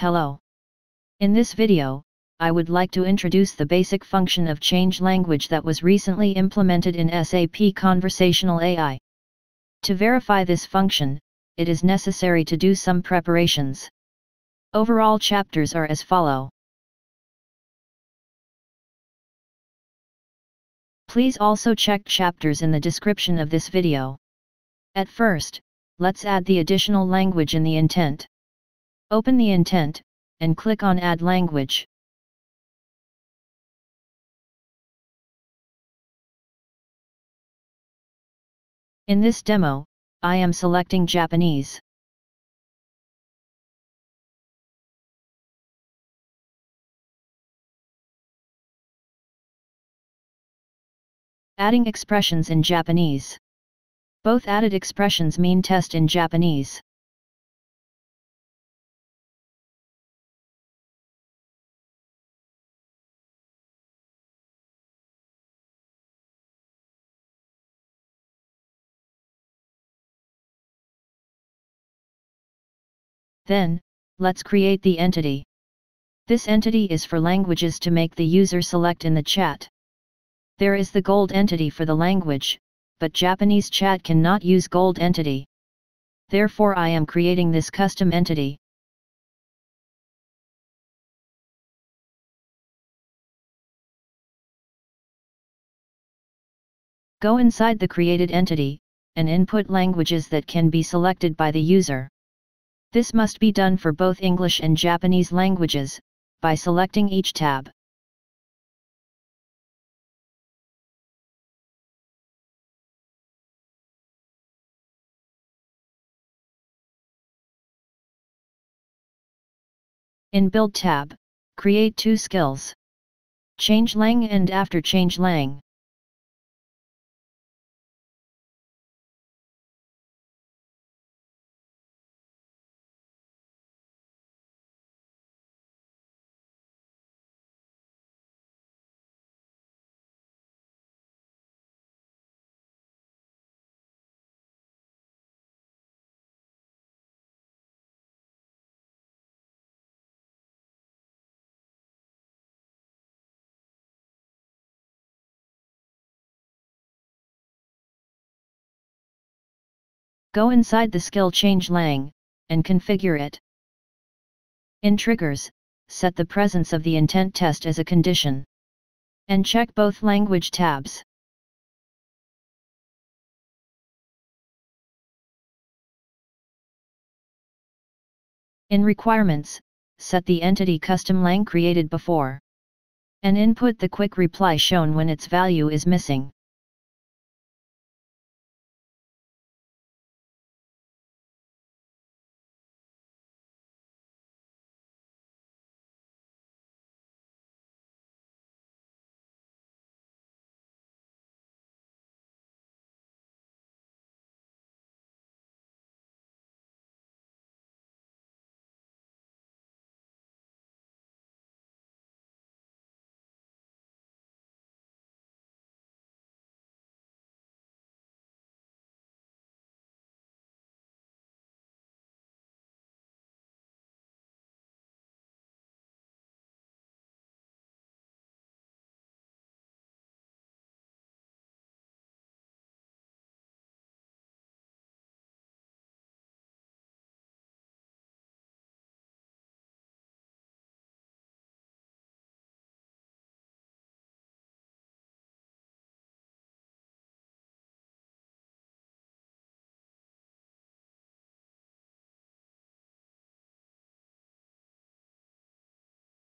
Hello. In this video, I would like to introduce the basic function of change language that was recently implemented in SAP Conversational AI. To verify this function, it is necessary to do some preparations. Overall chapters are as follow. Please also check chapters in the description of this video. At first, let's add the additional language in the intent. Open the intent, and click on Add Language. In this demo, I am selecting Japanese. Adding expressions in Japanese. Both added expressions mean test in Japanese. Then, let's create the entity. This entity is for languages to make the user select in the chat. There is the gold entity for the language, but Japanese chat cannot use gold entity. Therefore I am creating this custom entity. Go inside the created entity, and input languages that can be selected by the user. This must be done for both English and Japanese languages, by selecting each tab. In Build tab, create two skills. Change lang and after change Go inside the skill change lang, and configure it. In triggers, set the presence of the intent test as a condition. And check both language tabs. In requirements, set the entity custom lang created before. And input the quick reply shown when its value is missing.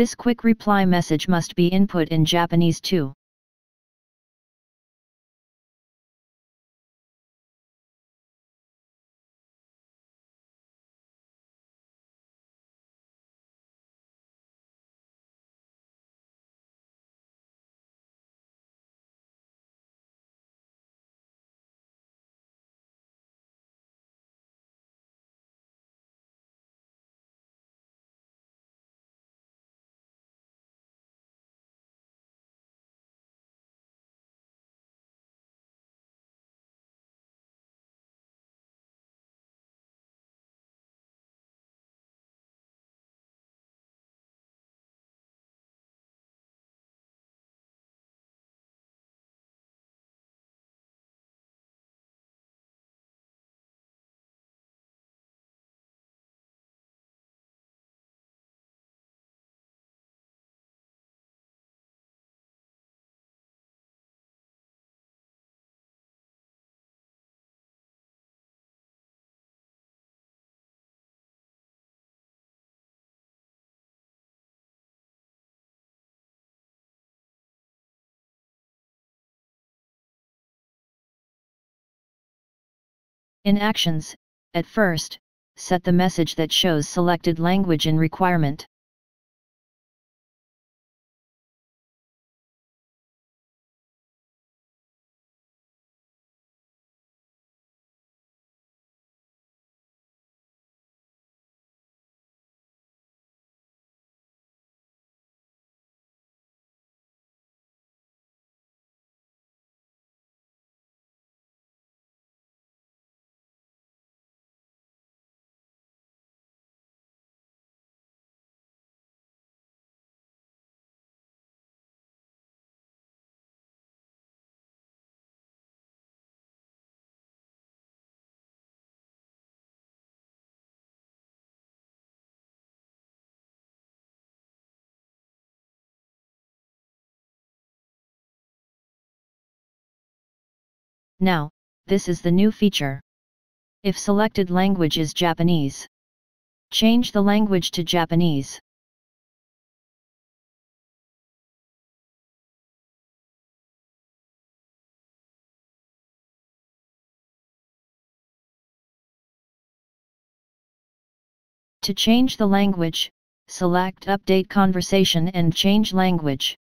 This quick reply message must be input in Japanese too. In Actions, at first, set the message that shows selected language in requirement. Now, this is the new feature. If selected language is Japanese, change the language to Japanese. To change the language, select Update Conversation and change language.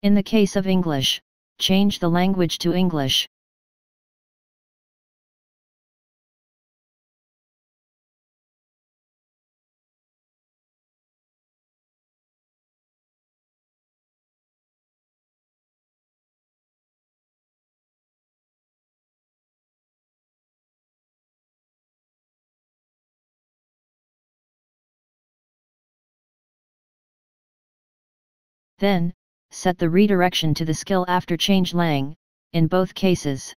In the case of English, change the language to English. Then, set the redirection to the skill after change lang, in both cases.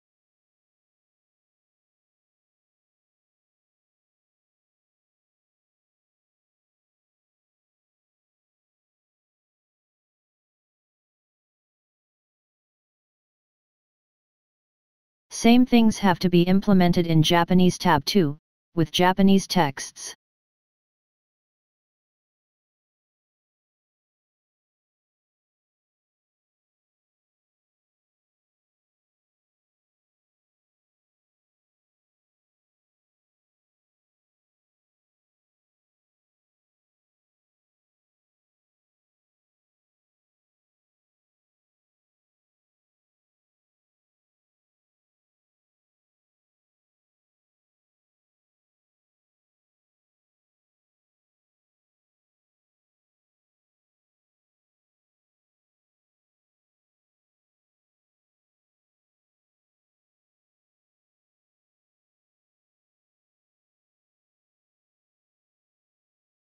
Same things have to be implemented in Japanese tab 2, with Japanese texts.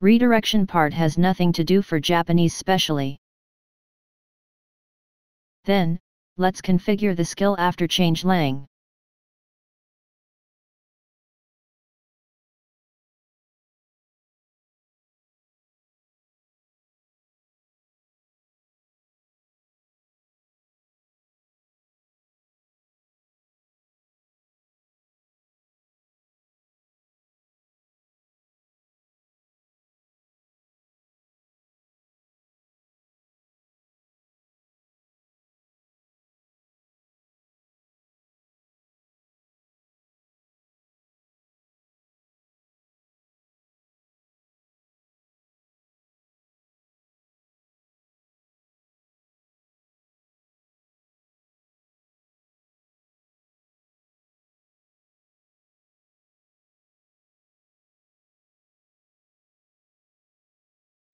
Redirection part has nothing to do for Japanese specially. Then, let's configure the skill after change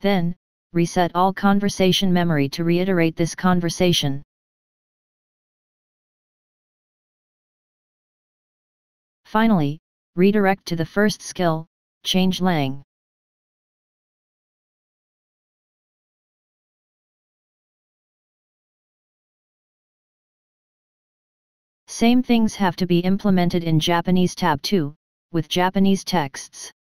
Then, reset all conversation memory to reiterate this conversation. Finally, redirect to the first skill, change lang. Same things have to be implemented in Japanese tab 2, with Japanese texts.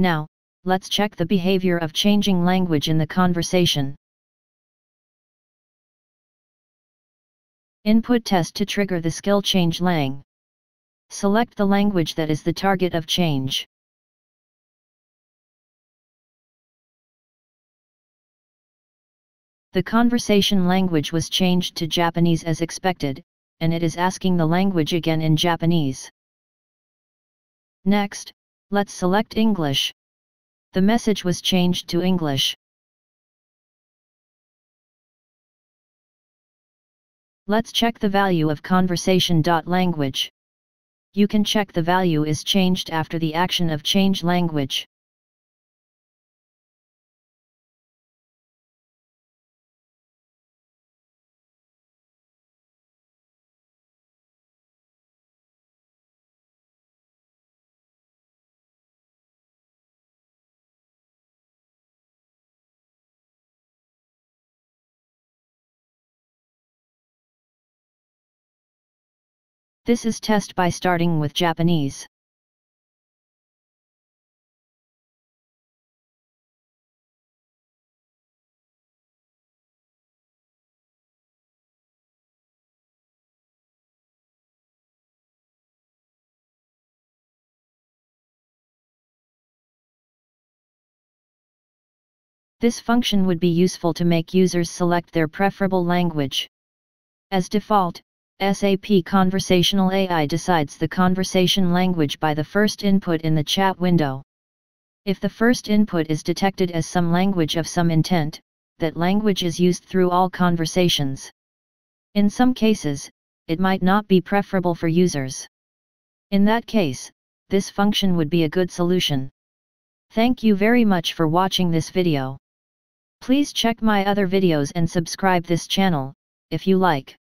Now, let's check the behavior of changing language in the conversation. Input test to trigger the skill change lang. Select the language that is the target of change. The conversation language was changed to Japanese as expected, and it is asking the language again in Japanese. Next, let's select English. The message was changed to English. Let's check the value of conversation.language. You can check the value is changed after the action of change language. This is test by starting with Japanese. This function would be useful to make users select their preferable language. As default, SAP Conversational AI decides the conversation language by the first input in the chat window. If the first input is detected as some language of some intent, that language is used through all conversations. In some cases, it might not be preferable for users. In that case, this function would be a good solution. Thank you very much for watching this video. Please check my other videos and subscribe this channel, if you like.